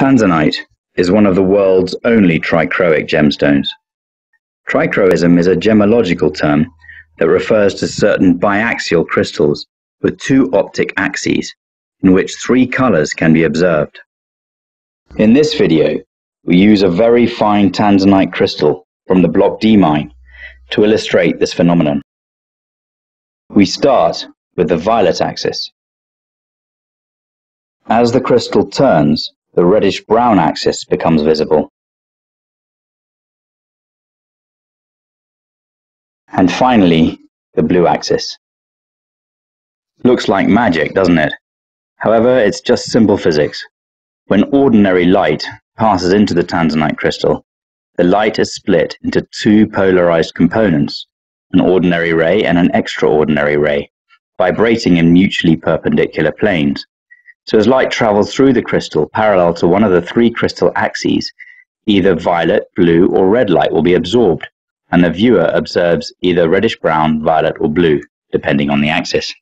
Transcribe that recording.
Tanzanite is one of the world's only trichroic gemstones. Trichroism is a gemological term that refers to certain biaxial crystals with two optic axes in which three colors can be observed. In this video, we use a very fine tanzanite crystal from the Block D mine to illustrate this phenomenon. We start with the violet axis. As the crystal turns, the reddish-brown axis becomes visible. And finally, the blue axis. Looks like magic, doesn't it? However, it's just simple physics. When ordinary light passes into the tanzanite crystal, the light is split into two polarized components, an ordinary ray and an extraordinary ray, vibrating in mutually perpendicular planes. So as light travels through the crystal parallel to one of the three crystal axes, either violet, blue, or red light will be absorbed, and the viewer observes either reddish-brown, violet, or blue, depending on the axis.